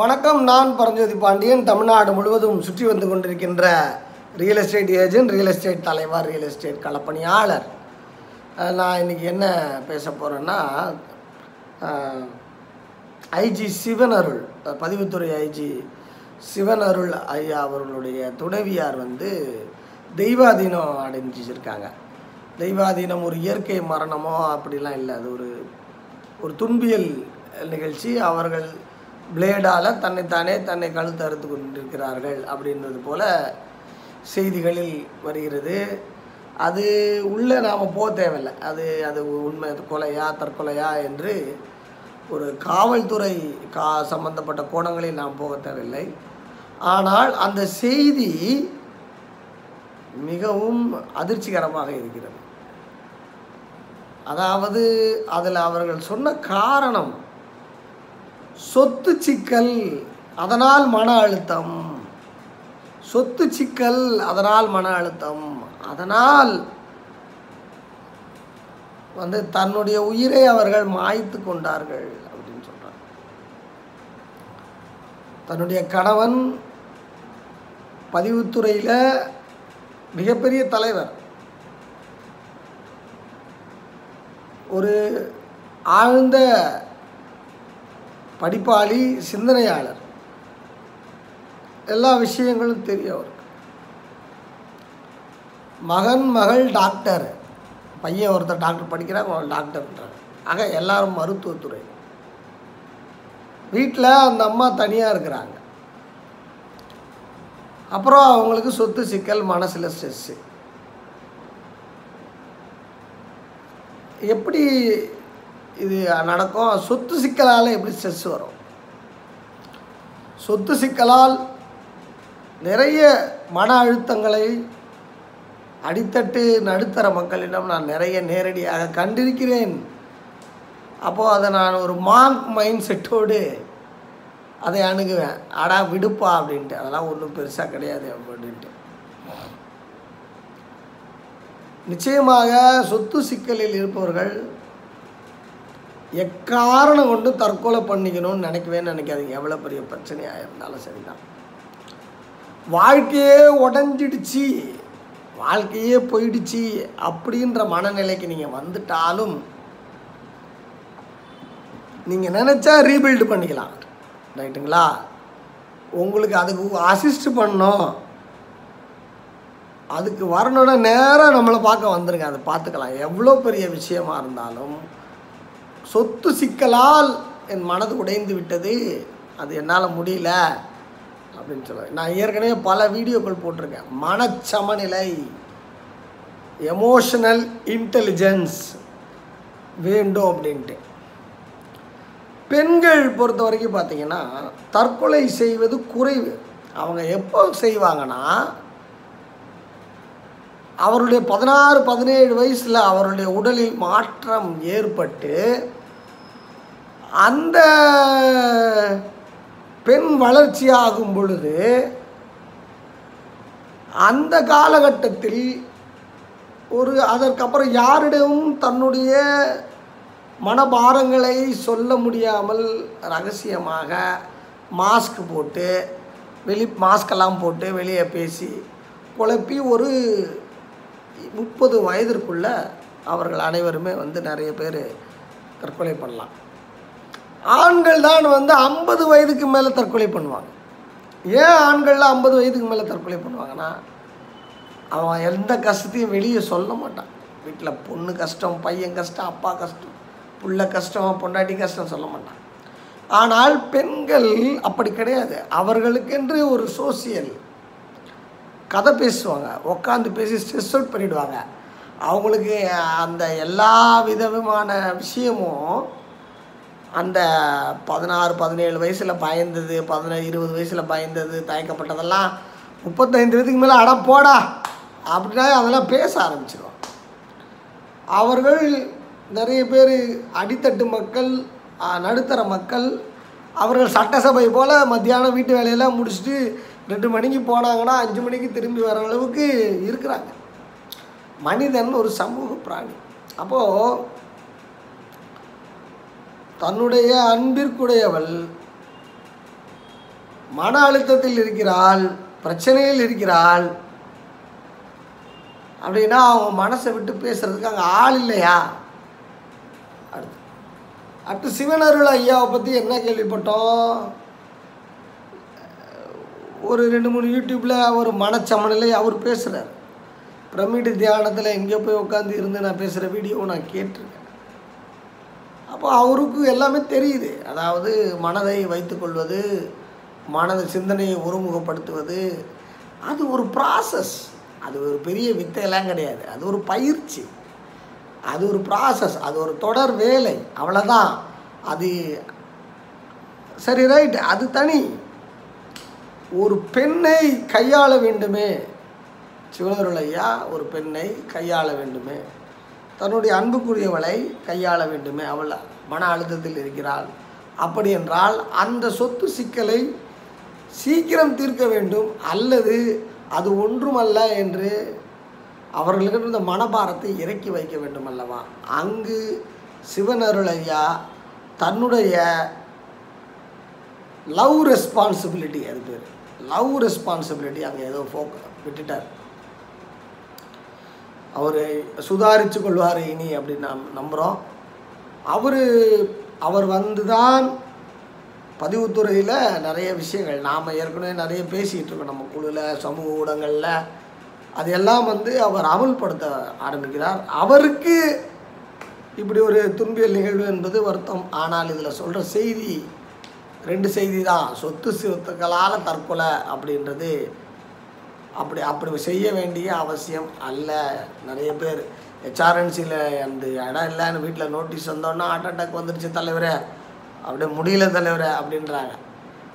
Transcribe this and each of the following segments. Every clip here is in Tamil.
வணக்கம் நான் பரஞ்சோதி பாண்டியன். தமிழ்நாடு முழுவதும் சுற்றி வந்து கொண்டிருக்கின்ற real estate agent real estate தலைவர் ரியல் எஸ்டேட் களப்பணியாளர். நான் இன்றைக்கி என்ன பேச போகிறேன்னா ஐஜி சிவன் அருள் பதிவுத்துறை ஐஜி சிவன் அருள் ஐயா அவர்களுடைய துணைவியார் வந்து தெய்வாதீனம் அடைஞ்சிருக்காங்க. தெய்வாதீனம் ஒரு இயற்கை மரணமோ அப்படிலாம் இல்லை. அது ஒரு ஒரு துன்பியல் நிகழ்ச்சி. அவர்கள் பிளேடால் தன்னைத்தானே தன்னை கழுத்து அறுத்து கொண்டிருக்கிறார்கள் அப்படின்றது போல செய்திகளில் வருகிறது. அது உள்ளே நாம் போக தேவையில்லை. அது அது உண்மை கொலையா தற்கொலையா என்று ஒரு காவல்துறை கா சம்பந்தப்பட்ட கோணங்களில் நாம் போக தேவையில்லை. ஆனால் அந்த செய்தி மிகவும் அதிர்ச்சிகரமாக இருக்கிறது. அதாவது அதில் அவர்கள் சொன்ன காரணம் சொத்து சிக்கல் அதனால் மன அழுத்தம். சொத்து சிக்கல் அதனால் மன அழுத்தம். அதனால் வந்து தன்னுடைய உயிரை அவர்கள் மாய்த்து கொண்டார்கள் அப்படின்னு சொல்கிறார் தன்னுடைய கணவன் பதிவுத்துறையில் மிகப்பெரிய தலைவர். ஒரு ஆழ்ந்த படிப்பாளி சிந்தனையாளர். எல்லா விஷயங்களும் தெரியும் அவருக்கு மகன் மகள் டாக்டர். பையன் ஒருத்தர் டாக்டர் படிக்கிறாங்க அவன் டாக்டர்ன்றாங்க ஆக எல்லாரும் மருத்துவத்துறை. வீட்டில் அந்த அம்மா தனியாக இருக்கிறாங்க. அப்புறம் அவங்களுக்கு சொத்து சிக்கல் மனசில் ஸ்ட்ரெஸ்ஸு எப்படி இது நடக்கும். சொத்து சிக்கலால் எப்படி ஸ்ட்ரெஸ் வரும்? சொத்து சிக்கலால் நிறைய மன அழுத்தங்களை அடித்தட்டு நடுத்தர மக்களிடம் நான் நிறைய நேரடியாக கண்டிருக்கிறேன். அப்போது அதை நான் ஒரு மார்க் மைண்ட் செட்டோடு அதை அணுகுவேன். அடா விடுப்பா அப்படின்ட்டு. அதெல்லாம் ஒன்றும் பெருசாக கிடையாது அப்படின்ட்டு. நிச்சயமாக சொத்து சிக்கலில் இருப்பவர்கள் எக்காரணம் கொண்டு தற்கொலை பண்ணிக்கணும்னு நினைக்கவே நினைக்காதீங்க. எவ்வளோ பெரிய பிரச்சனையாக இருந்தாலும் சரிதான். வாழ்க்கையே உடஞ்சிடுச்சு. வாழ்க்கையே போயிடுச்சு அப்படின்ற மனநிலைக்கு நீங்கள் வந்துட்டாலும் நீங்கள் நினச்சா ரீபில்டு பண்ணிக்கலாம். ரைட்டுங்களா? உங்களுக்கு அதுக்கு அசிஸ்ட் பண்ணோம் அதுக்கு வரணுன்னா நேராக நம்மளை பார்க்க வந்துருங்க. அதை பார்த்துக்கலாம். எவ்வளோ பெரிய விஷயமா இருந்தாலும் சொத்து சிக்கலால் என் மனது உடைந்து விட்டது. அது என்னால் முடியல அப்படின்னு சொல்லுவேன் நான் ஏற்கனவே பல வீடியோக்கள் போட்டிருக்கேன். மனச்சமநிலை எமோஷனல் இன்டெலிஜென்ஸ் வேண்டும் அப்படின்ட்டு. பெண்கள் பொறுத்த வரைக்கும் பார்த்தீங்கன்னா தற்கொலை செய்வது குறைவு. அவங்க எப்போ செய்வாங்கன்னா அவருடைய பதினாறு பதினேழு வயசில் அவருடைய உடலில் மாற்றம் ஏற்பட்டு அந்த பெண் வளர்ச்சியாகும் பொழுது அந்த காலகட்டத்தில் ஒரு அதற்கப்புறம் யாரிடமும் தன்னுடைய மனபாரங்களை சொல்ல முடியாமல் ரகசியமாக மாஸ்க் போட்டு வெளி மாஸ்கெல்லாம் போட்டு வெளியே பேசி குழப்பி ஒரு முப்பது வயதிற்குள்ள அவர்கள் அனைவருமே வந்து நிறைய பேர் தற்கொலை பண்ணலாம். ஆண்கள் தான் வந்து ஐம்பது வயதுக்கு மேலே தற்கொலை பண்ணுவாங்க. ஏன் ஆண்கள்லாம் ஐம்பது வயதுக்கு மேலே தற்கொலை பண்ணுவாங்கன்னா அவன் எந்த கஷ்டத்தையும் வெளியே சொல்ல மாட்டான் வீட்டில் பொண்ணு கஷ்டம் பையன் கஷ்டம் அப்பா கஷ்டம் புள்ள கஷ்டம் பொண்டாட்டி கஷ்டம் சொல்ல மாட்டான் ஆனால் பெண்கள் அப்படி கிடையாது. அவர்களுக்கென்று ஒரு சோசியல் கதை பேசுவாங்க. உட்காந்து பேசி ஸ்ட்ரெஸ் அவுட் பண்ணிவிடுவாங்க அவங்களுக்கு அந்த எல்லா விதமான விஷயமும் அந்த பதினாறு பதினேழு வயசில் பயந்தது பதினேழு இருபது வயசில் பயந்தது தயக்கப்பட்டதெல்லாம் முப்பத்தைந்து வயதுக்கு மேலே அட போடா அப்படின்னா அதெல்லாம் பேச ஆரம்பிச்சிடும் அவர்கள் நிறைய பேர் அடித்தட்டு மக்கள் நடுத்தர மக்கள் அவர்கள் சட்டசபை போல் மத்தியானம் வீட்டு வேலையெல்லாம் முடிச்சுட்டு ரெண்டு மணிக்கு போனாங்கன்னா அஞ்சு மணிக்கு திரும்பி வர அளவுக்கு இருக்கிறாங்க. மனிதன் ஒரு சமூக பிராணி. அப்போது தன்னுடைய அன்பிற்குடையவள் மன அழுத்தத்தில் இருக்கிறாள் பிரச்சனையில் இருக்கிறாள் அப்படின்னா அவங்க மனசை விட்டு பேசுறதுக்கு அங்கே ஆள் இல்லையா? அடுத்து அடுத்து சிவனருள் ஐயாவை பற்றி என்ன கேள்விப்பட்டோம்? ஒரு ரெண்டு மூணு யூடியூப்பில் ஒரு மனச்சமநிலை அவர் பேசுகிறார் பிரமிடு தியானத்தில் எங்கே போய் உட்காந்து இருந்து நான் பேசுகிற வீடியோவை நான் கேட்டிருக்கேன். அப்போ அவருக்கு எல்லாமே தெரியுது. அதாவது மனதை வைத்துக்கொள்வது மனது சிந்தனையை ஒருமுகப்படுத்துவது அது ஒரு ப்ராசஸ் அது ஒரு பெரிய வித்தையெல்லாம் கிடையாது. அது ஒரு பயிற்சி. அது ஒரு ப்ராசஸ் அது ஒரு தொடர் வேலை. அவ்வளோதான் அது சரி ரைட் அது தனி. ஒரு பெண்ணை கையாள வேண்டுமே. சிவனருள் ஐயா ஒரு பெண்ணை கையாள வேண்டுமே. தன்னுடைய அன்புக்குரியவளை கையாள வேண்டுமே. அவள் மன அழுத்தத்தில் இருக்கிறாள். அப்படி என்றால் அந்த சொத்து சிக்கலை சீக்கிரம் தீர்க்க வேண்டும். அல்லது அது ஒன்றுமல்ல என்று அவர்களுக்கு இந்த மனபாரத்தை இறக்கி வைக்க வேண்டும் அல்லவா அங்கு சிவனருளையா தன்னுடைய லவ் ரெஸ்பான்சிபிலிட்டி அது பேர். லவ் ரெஸ்பான்சிபிலிட்டி அங்கே ஏதோ ஃபோக் விட்டுட்டார். அவர் சுதாரித்து கொள்வார் இனி அப்படின்னு நாம் நம்புகிறோம் அவர் அவர் வந்து தான் பதிவுத்துறையில் நிறைய விஷயங்கள் நாம் ஏற்கனவே நிறைய பேசிகிட்டு இருக்கோம் நம்ம குழுவில் சமூக ஊடகங்களில். அது எல்லாம் வந்து அவர் அமல்படுத்த ஆரம்பிக்கிறார். அவருக்கு இப்படி ஒரு துன்பியல் நிகழ்வு என்பது வருத்தம். ஆனால் இதில் சொல்கிற செய்தி ரெண்டு செய்தி தான். சொத்து சொத்துக்களால் தற்கொலை அப்படின்றது அப்படி அப்படி செய்ய வேண்டிய அவசியம் அல்ல. நிறைய பேர் ஹெச்ஆர்என்சியில் அந்த இடம் இல்லைன்னு வீட்டில் நோட்டீஸ் வந்தோன்னா ஹார்ட் அட்டாக் வந்துடுச்சு தலைவரே. அப்படியே முடியல தலைவரே அப்படின்றாங்க.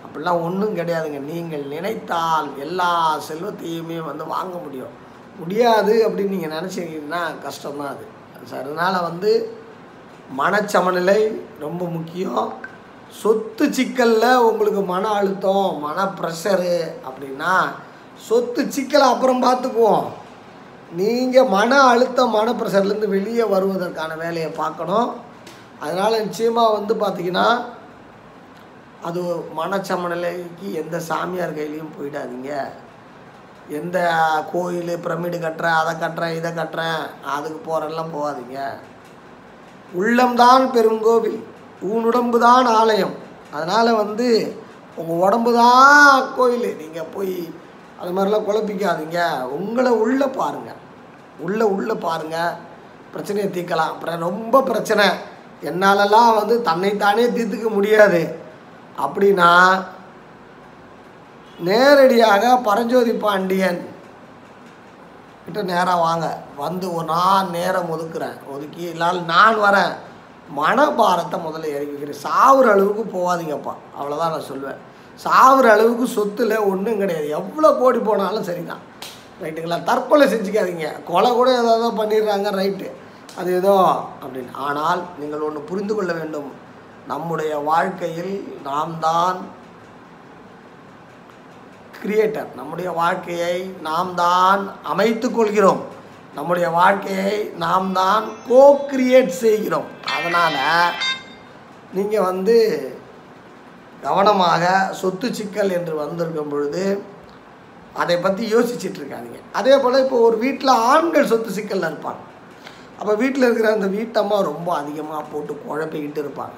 அப்படிலாம் ஒன்றும் கிடையாதுங்க. நீங்கள் நினைத்தால் எல்லா செல்வத்தையுமே வந்து வாங்க முடியும். முடியாது அப்படின்னு நீங்கள் நினச்சிங்கன்னா கஷ்டம்தான் அது. சார் அதனால் வந்து மனச்சமநிலை ரொம்ப முக்கியம். சொத்து சிக்கலில் உங்களுக்கு மன அழுத்தம் மன ப்ரெஷரு அப்படின்னா சொத்து சிக்கலை அப்புறம் பார்த்துக்குவோம். நீங்கள் மன அழுத்தம் மன ப்ரெஷர்லேருந்து வெளியே வருவதற்கான வேலையை பார்க்கணும். அதனால் நிச்சயமாக வந்து பார்த்திங்கன்னா அது மனச்சமநிலைக்கு எந்த சாமியார் கையிலையும் போயிடாதீங்க. எந்த கோயில் பிரமிடு கட்டுறேன் அதை கட்டுறேன் இதை கட்டுறேன் அதுக்கு போகிறெல்லாம் போகாதீங்க. உள்ளம்தான் பெருங்கோவில் உன்னுடம்பு தான் ஆலயம். அதனால் வந்து உங்கள் உடம்பு தான் கோயில். நீங்கள் போய் அது மாதிரிலாம் குழப்பிக்காதீங்க. உங்களை உள்ளே பாருங்கள் உள்ளே உள்ளே பாருங்கள் பிரச்சனையை தீர்க்கலாம். அப்புறம் ரொம்ப பிரச்சனை. என்னாலலாம் வந்து தன்னைத்தானே தீர்த்துக்க முடியாது. அப்படின்னா நேரடியாக பரஞ்சோதி பாண்டியன் கிட்ட நேராக வாங்க. வந்து ஒரு நான் நேரம் ஒதுக்குறேன். ஒதுக்கி இல்லால் நான் வரேன். மனபாரத்தை முதல்ல இறக்கிக்கிறேன். சாவுற அளவுக்கு போகாதீங்கப்பா. அவ்வளோதான் நான் சொல்லுவேன் சாவுற அளவுக்கு சொத்துல ஒன்றும் கிடையாது. எவ்வளோ கோடி போனாலும் சரிதான். ரைட்டுங்களா தற்கொலை செஞ்சுக்காதீங்க. கொலை கூட ஏதாவது பண்ணிடுறாங்க ரைட்டு அது ஏதோ அப்படின்னு. ஆனால் நீங்கள் ஒன்று புரிந்து கொள்ள வேண்டும். நம்முடைய வாழ்க்கையில் நாம் தான் கிரியேட்டர் நம்முடைய வாழ்க்கையை நாம் தான் அமைத்து கொள்கிறோம். நம்முடைய வாழ்க்கையை நாம் தான் கோ கிரியேட் செய்கிறோம். அதனால் நீங்கள் வந்து கவனமாக சொத்து சிக்கல் என்று வந்திருக்கும் பொழுது அதை பற்றி யோசிச்சுட்டு இருக்காதிங்க. அதே போல் இப்போ ஒரு வீட்டில் ஆண்கள் சொத்து சிக்கலில் இருப்பாங்க. அப்போ வீட்டில் இருக்கிற அந்த வீட்டம்மா ரொம்ப அதிகமாக போட்டு குழப்பிக்கிட்டு இருப்பாங்க.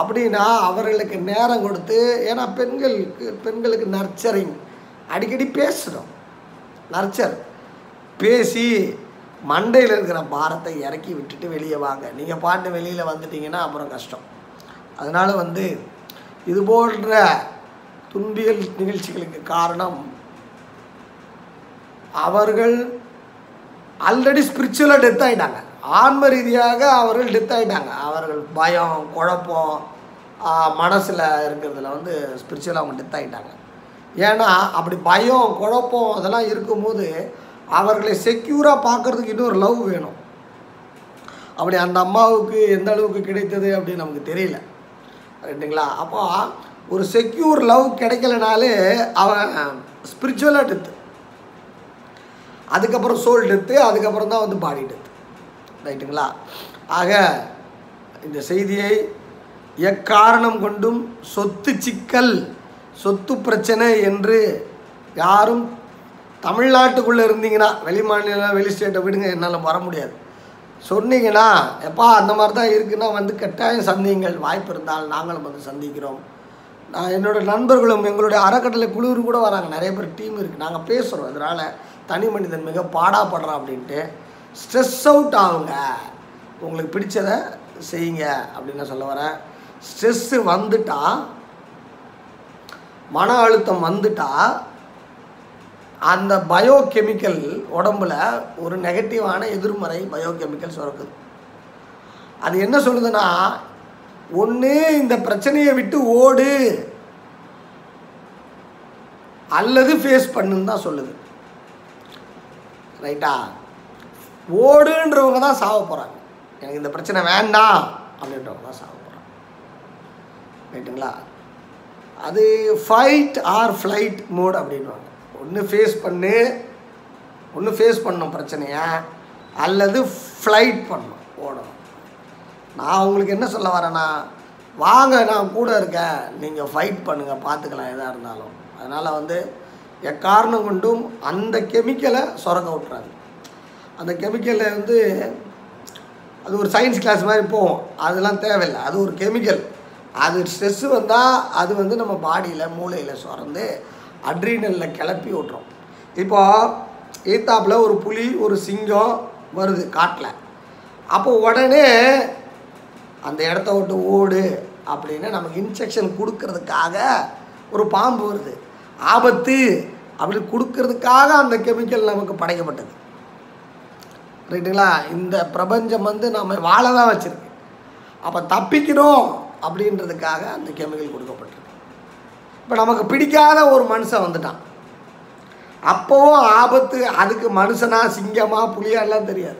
அப்படின்னா அவர்களுக்கு நேரம் கொடுத்து ஏன்னா பெண்களுக்கு பெண்களுக்கு நர்ச்சரிங் அடிக்கடி பேசணும் நர்ச்சர். பேசி மண்டையில் இருக்கிற பாரத்தை இறக்கி விட்டுட்டு வெளியே வாங்க. நீங்கள் பாட்டு வெளியில் வந்துட்டீங்கன்னா அப்புறம் கஷ்டம். அதனால் வந்து இது போன்ற துன்பியல் நிகழ்ச்சிகளுக்கு காரணம் அவர்கள் ஆல்ரெடி ஸ்பிரிச்சுவலாக டெத் ஆகிட்டாங்க ஆன்ம ரீதியாக அவர்கள் டெத் ஆகிட்டாங்க அவர்கள் பயம் குழப்பம் மனசில் இருக்கிறதுல வந்து ஸ்பிரிச்சுவலாக அவங்க டெத் ஆகிட்டாங்க ஏன்னா அப்படி பயம் குழப்பம் அதெல்லாம் இருக்கும்போது அவர்களை செக்யூராக பார்க்குறதுக்கு இன்னொரு லவ் வேணும். அப்படி அந்த அம்மாவுக்கு எந்த அளவுக்கு கிடைத்தது அப்படின்னு நமக்கு தெரியல. ரைட்டுங்களா அப்போ ஒரு செக்யூர் லவ் கிடைக்கலனாலே அவன் ஸ்பிரிச்சுவலாக டெத்து அதுக்கப்புறம் சோல் டெத்து அதுக்கப்புறம் தான் வந்து பாடி டெத்து ரைட்டுங்களா ஆக இந்த செய்தியை எக்காரணம் கொண்டும் சொத்து சிக்கல் சொத்து பிரச்சனை என்று யாரும் தமிழ்நாட்டுக்குள்ளே இருந்தீங்கன்னா வெளி மாநிலம் வெளி ஸ்டேட்டை விடுங்க என்னால் வர முடியாது. சொன்னீங்கன்னா எப்பா அந்த மாதிரி தான் இருக்குன்னா வந்து கட்டாயம் சந்தியுங்கள். வாய்ப்பு இருந்தால் நாங்களும் வந்து சந்திக்கிறோம். நான் என்னோட நண்பர்களும் எங்களுடைய அறக்கட்டளை குழுவில் கூட வராங்க. நிறைய பேர் டீம் இருக்குது நாங்கள் பேசுகிறோம் இதனால் தனி மனிதன் மிக பாடாப்படுறான் அப்படின்ட்டு. ஸ்ட்ரெஸ் அவுட் ஆகுங்க. உங்களுக்கு பிடிச்சதை செய்யுங்க அப்படின்னு நான் சொல்ல வரேன். ஸ்ட்ரெஸ்ஸு வந்துட்டால் மன அழுத்தம் வந்துட்டால் அந்த பயோகெமிக்கல் உடம்புல ஒரு நெகட்டிவான எதிர்மறை பயோகெமிக்கல் சுரக்குது. அது என்ன சொல்லுதுன்னா ஒன்று இந்த பிரச்சனையை விட்டு ஓடு. அல்லது ஃபேஸ் பண்ணுன்னு தான் சொல்லுது. ரைட்டா? ஓடுன்றவங்க தான் சாவ போகிறாங்க எனக்கு இந்த பிரச்சனை வேண்டாம் அப்படின்றவங்க தான் சாவ போகிறாங்க ரைட்டுங்களா? அது ஃபைட் ஆர் ஃப்ளைட் மோட் அப்படின்வாங்க ஒன்று ஃபேஸ் பண்ணு. ஒன்று ஃபேஸ் பண்ணும் பிரச்சனையை. அல்லது ஃப்ளைட் பண்ணணும் ஓடணும். நான் உங்களுக்கு என்ன சொல்ல வரேன்னா வாங்க நான் கூட இருக்கேன். நீங்கள் ஃபைட் பண்ணுங்கள் பார்த்துக்கலாம் எதாக இருந்தாலும். அதனால் வந்து எக்காரணம் கொண்டும் அந்த கெமிக்கலை சுரக்க விட்றாங்க அந்த கெமிக்கலில் வந்து அது ஒரு சயின்ஸ் கிளாஸ் மாதிரி போகும். அதெல்லாம் தேவையில்லை. அது ஒரு கெமிக்கல் அது ஸ்ட்ரெஸ்ஸு வந்தால் அது வந்து நம்ம பாடியில் மூளையில் சுரந்து அட்ரீனலில் கிளப்பி விட்றோம் இப்போ ஈத்தாப்பில் ஒரு புலி ஒரு சிங்கம் வருது காட்டில். அப்போ உடனே அந்த இடத்த விட்டு ஓடு அப்படின்னு நமக்கு இன்ஸ்ட்ரக்ஷன் கொடுக்கறதுக்காக ஒரு பாம்பு வருது. ஆபத்து அப்படி கொடுக்கறதுக்காக அந்த கெமிக்கல் நமக்கு படைக்கப்பட்டது. ரைட்டுங்களா இந்த பிரபஞ்சம் வந்து நம்ம வாழ தான் வச்சுருக்கு. அப்போ தப்பிக்கணும் அப்படின்றதுக்காக அந்த கெமிக்கல் கொடுக்கப்பட்டிருக்கு. இப்போ நமக்கு பிடிக்காத ஒரு மனுஷன் வந்துட்டான். அப்போவும் ஆபத்து அதுக்கு மனுஷனா சிங்கமா எல்லாம் தெரியாது.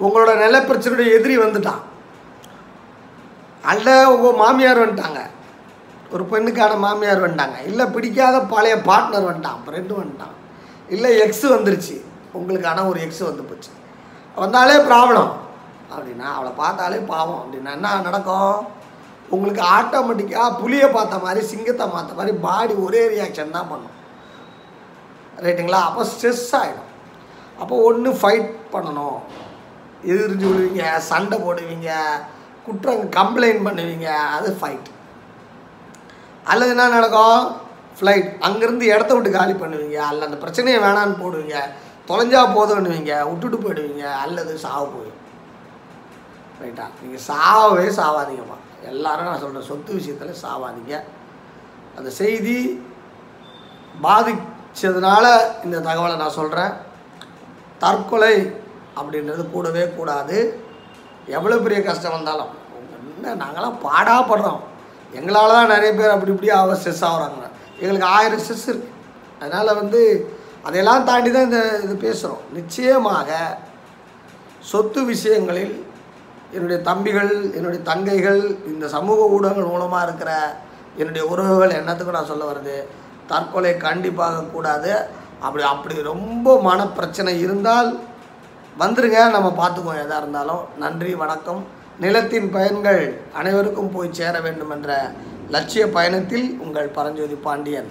உங்களோட நிலப்பிரச்சனையுடைய எதிரி வந்துட்டான். அல்ல உங்கள் மாமியார் வந்துட்டாங்க. ஒரு பெண்ணுக்கான மாமியார் வந்துட்டாங்க. இல்லை பிடிக்காத பழைய பார்ட்னர் வந்துட்டான் ஃப்ரெண்டு வந்துட்டான். இல்லை எக்ஸ் வந்துருச்சு. உங்களுக்கான ஒரு எக்ஸ் வந்து போச்சு. வந்தாலே ப்ராப்ளம் அப்படின்னா அவளை பார்த்தாலே பாவம். அப்படின்னா என்ன நடக்கும்? உங்களுக்கு ஆட்டோமேட்டிக்காக புளியை பார்த்த மாதிரி சிங்கத்தை பார்த்த மாதிரி பாடி ஒரே ரியாக்ஷன் தான் பண்ணும். ரைட்டுங்களா அப்போ ஸ்ட்ரெஸ் ஆகிடும் அப்போ ஒன்று ஃபைட் பண்ணணும். எதிர்த்து விடுவீங்க சண்டை போடுவீங்க குற்றம் கம்ப்ளைண்ட் பண்ணுவீங்க அது ஃபைட் அல்லது என்ன நடக்கும்? ஃப்ளைட் அங்கேருந்து இடத்த விட்டு காலி பண்ணுவீங்க. அல்ல அந்த பிரச்சனையை வேணான்னு போடுவீங்க. தொலைஞ்சா போதும்னுவீங்க. விட்டுட்டு போயிடுவீங்க. அல்லது சாவு போயிடும். ரைட்டா? நீங்கள் சாவவே சாவாதீங்கம்மா. எல்லாரும் நான் சொல்கிறேன் சொத்து விஷயத்தில் சாவாதீங்க. அந்த செய்தி பாதிச்சதுனால இந்த தகவலை நான் சொல்கிறேன் தற்கொலை அப்படின்றது கூடவே கூடாது. எவ்வளோ பெரிய கஷ்டம் வந்தாலும் என்ன நாங்களாம் பாடாப்படுறோம் எங்களால் தான் நிறைய பேர் அப்படி இப்படி ஆக ஸ்ட்ரெஸ் ஆகுறாங்க. எங்களுக்கு ஆயிரம் ஸ்ட்ரெஸ் இருக்குது அதனால் வந்து அதையெல்லாம் தாண்டி தான் இந்த இது பேசுகிறோம் நிச்சயமாக சொத்து விஷயங்களில் என்னுடைய தம்பிகள் என்னுடைய தங்கைகள் இந்த சமூக ஊடகங்கள் மூலமாக இருக்கிற என்னுடைய உறவுகள் என்னத்துக்கும் நான் சொல்ல வருது தற்கொலை கண்டிப்பாக கூடாது. அப்படி அப்படி ரொம்ப மனப்பிரச்சனை இருந்தால் வந்துருங்க நம்ம பார்த்துக்குவோம் எதாக இருந்தாலும். நன்றி வணக்கம். நிலத்தின் பயன்கள் அனைவருக்கும் போய் சேர வேண்டும் என்ற லட்சிய பயணத்தில் உங்கள் பரஞ்சோதி பாண்டியன்.